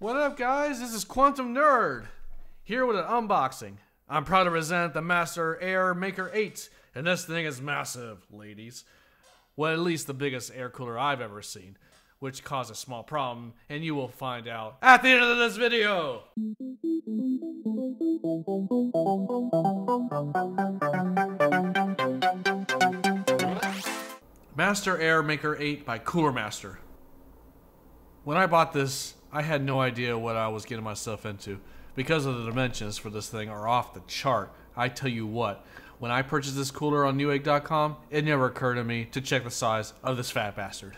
What up, guys? This is Quantum Nerd here with an unboxing. I'm proud to present the Master Air Maker 8, and this thing is massive, ladies. Well, at least the biggest air cooler I've ever seen, which caused a small problem, and you will find out at the end of this video. Master Air Maker 8 by Cooler Master. When I bought this, I had no idea what I was getting myself into. Because of the dimensions for this thing are off the chart. I tell you what, when I purchased this cooler on Newegg.com, it never occurred to me to check the size of this fat bastard.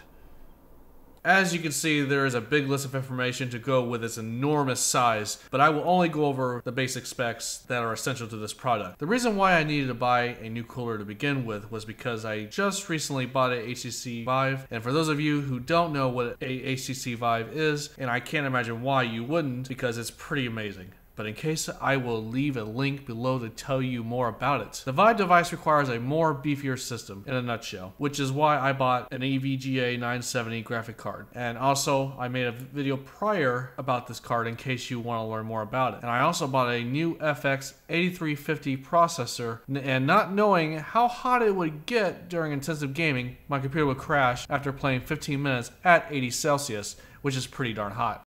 As you can see, there is a big list of information to go with its enormous size, but I will only go over the basic specs that are essential to this product. The reason why I needed to buy a new cooler to begin with was because I just recently bought a HTC Vive, and for those of you who don't know what a HTC Vive is, and I can't imagine why you wouldn't, because it's pretty amazing but in case I will leave a link below to tell you more about it. The Vive device requires a more beefier system in a nutshell, which is why I bought an EVGA 970 graphic card. And also, I made a video prior about this card in case you want to learn more about it. And I also bought a new FX 8350 processor, and not knowing how hot it would get during intensive gaming, my computer would crash after playing 15 minutes at 80 Celsius, which is pretty darn hot.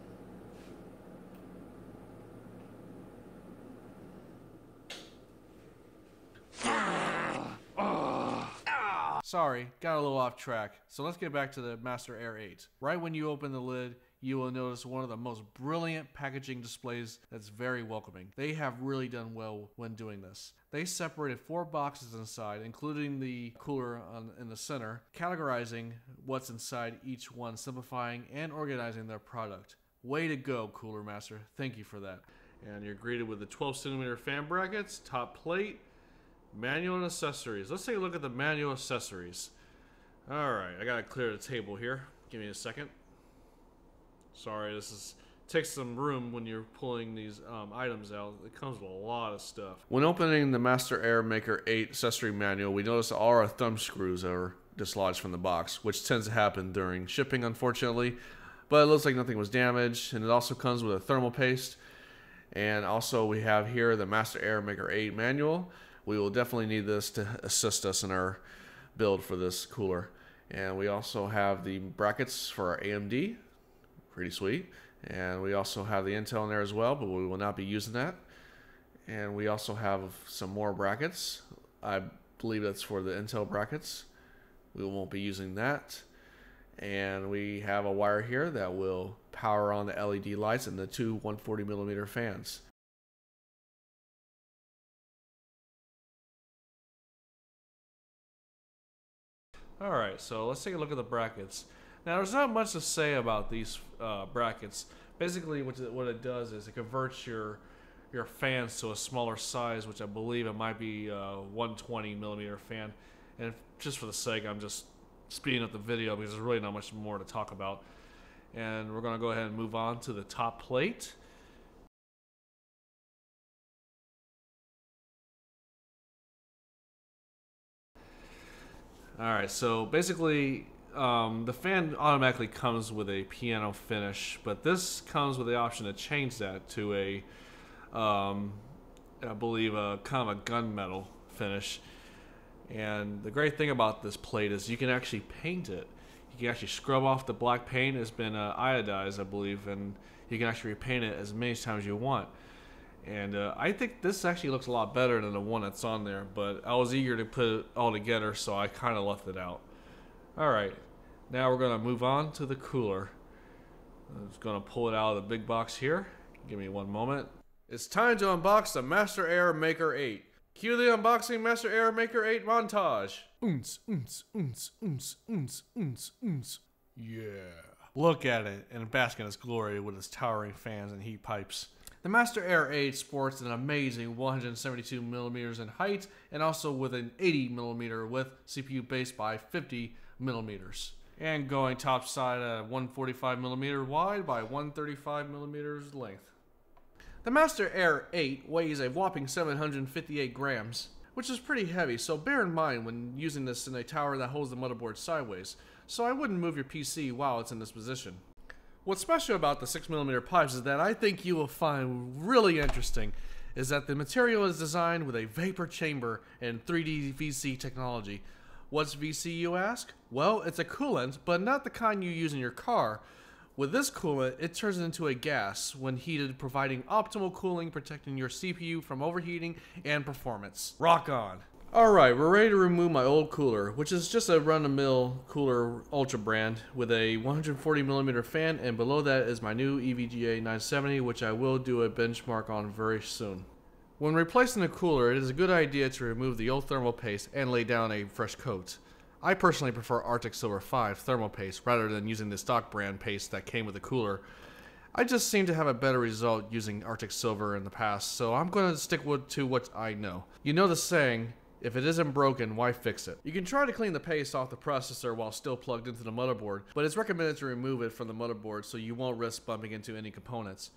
Sorry, got a little off track. So let's get back to the Master Air 8. Right when you open the lid, you will notice one of the most brilliant packaging displays that's very welcoming. They have really done well when doing this. They separated four boxes inside, including the cooler on, in the center, categorizing what's inside each one, simplifying and organizing their product. Way to go, Cooler Master. Thank you for that. And you're greeted with the 12 centimeter fan brackets, top plate, Manual and accessories. Let's take a look at the manual accessories. Alright, I gotta clear the table here. Give me a second. Sorry, this is takes some room when you're pulling these um, items out. It comes with a lot of stuff. When opening the Master Air Maker 8 accessory manual, we notice all our thumb screws are dislodged from the box, which tends to happen during shipping, unfortunately. But it looks like nothing was damaged, and it also comes with a thermal paste. And also we have here the Master Air Maker 8 manual we will definitely need this to assist us in our build for this cooler. And we also have the brackets for our AMD, pretty sweet. And we also have the Intel in there as well, but we will not be using that. And we also have some more brackets. I believe that's for the Intel brackets. We won't be using that. And we have a wire here that will power on the LED lights and the two 140 millimeter fans. Alright, so let's take a look at the brackets. Now, there's not much to say about these uh, brackets. Basically, what it, what it does is it converts your your fans to a smaller size, which I believe it might be a 120 millimeter fan. And just for the sake, I'm just speeding up the video because there's really not much more to talk about. And we're going to go ahead and move on to the top plate. All right, so basically, um, the fan automatically comes with a piano finish, but this comes with the option to change that to a, um, I believe, a kind of a gunmetal finish. And the great thing about this plate is you can actually paint it. You can actually scrub off the black paint. It's been uh, iodized, I believe, and you can actually repaint it as many times as you want. And uh, I think this actually looks a lot better than the one that's on there, but I was eager to put it all together, so I kind of left it out. Alright, now we're going to move on to the cooler. I'm just going to pull it out of the big box here. Give me one moment. It's time to unbox the Master Air Maker 8. Cue the unboxing Master Air Maker 8 montage. Oons, oons, oons, oons, oons, oons, oons. Yeah. Look at it and bask in its glory with its towering fans and heat pipes. The Master Air 8 sports an amazing 172 millimeters in height and also with an 80 millimeter width CPU base by 50 millimeters. And going top side at 145 millimeter wide by 135 millimeters length. The Master Air 8 weighs a whopping 758 grams, which is pretty heavy, so bear in mind when using this in a tower that holds the motherboard sideways, so I wouldn't move your PC while it's in this position. What's special about the 6mm pipes is that I think you will find really interesting is that the material is designed with a vapor chamber and 3D VC technology. What's VC, you ask? Well, it's a coolant, but not the kind you use in your car. With this coolant, it turns into a gas when heated, providing optimal cooling, protecting your CPU from overheating and performance. Rock on! Alright, we're ready to remove my old cooler, which is just a run-of-mill cooler Ultra brand with a 140mm fan, and below that is my new EVGA 970, which I will do a benchmark on very soon. When replacing the cooler, it is a good idea to remove the old thermal paste and lay down a fresh coat. I personally prefer Arctic Silver 5 thermal paste rather than using the stock brand paste that came with the cooler. I just seem to have a better result using Arctic Silver in the past, so I'm going to stick with, to what I know. You know the saying, if it isn't broken, why fix it? You can try to clean the paste off the processor while still plugged into the motherboard, but it's recommended to remove it from the motherboard so you won't risk bumping into any components.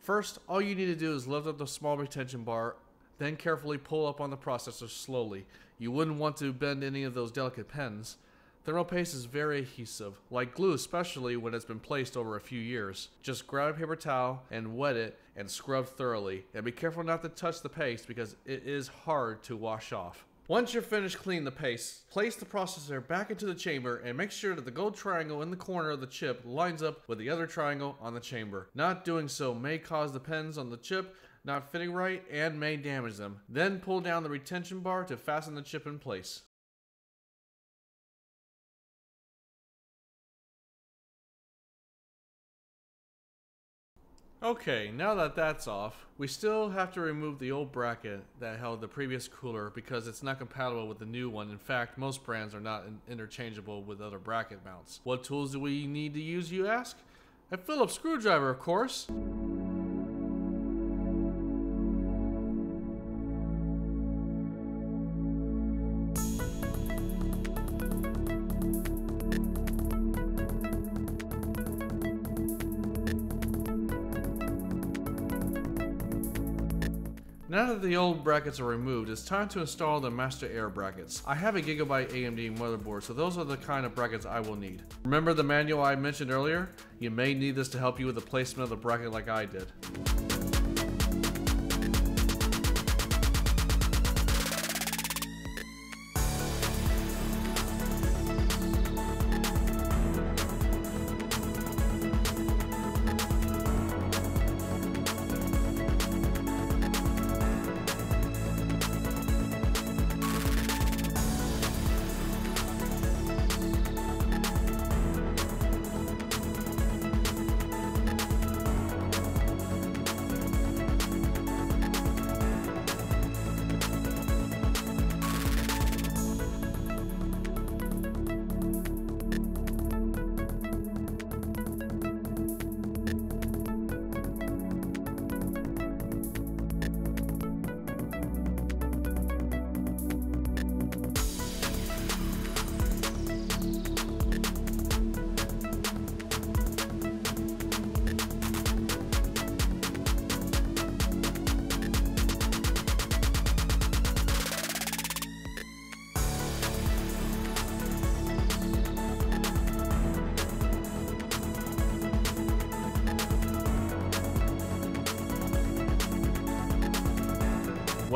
First, all you need to do is lift up the small retention bar, then carefully pull up on the processor slowly. You wouldn't want to bend any of those delicate pins. Thermal paste is very adhesive, like glue especially when it's been placed over a few years. Just grab a paper towel and wet it and scrub thoroughly. And be careful not to touch the paste because it is hard to wash off. Once you're finished cleaning the paste, place the processor back into the chamber and make sure that the gold triangle in the corner of the chip lines up with the other triangle on the chamber. Not doing so may cause the pins on the chip not fitting right and may damage them. Then pull down the retention bar to fasten the chip in place. Okay, now that that's off, we still have to remove the old bracket that held the previous cooler because it's not compatible with the new one. In fact, most brands are not interchangeable with other bracket mounts. What tools do we need to use, you ask? A Phillips screwdriver, of course. Now that the old brackets are removed, it's time to install the Master Air brackets. I have a Gigabyte AMD motherboard, so those are the kind of brackets I will need. Remember the manual I mentioned earlier? You may need this to help you with the placement of the bracket like I did.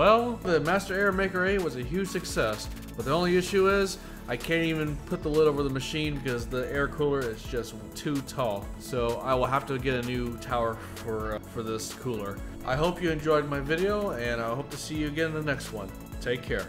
Well, the Master Air Maker 8 was a huge success, but the only issue is I can't even put the lid over the machine because the air cooler is just too tall. So I will have to get a new tower for, uh, for this cooler. I hope you enjoyed my video and I hope to see you again in the next one. Take care.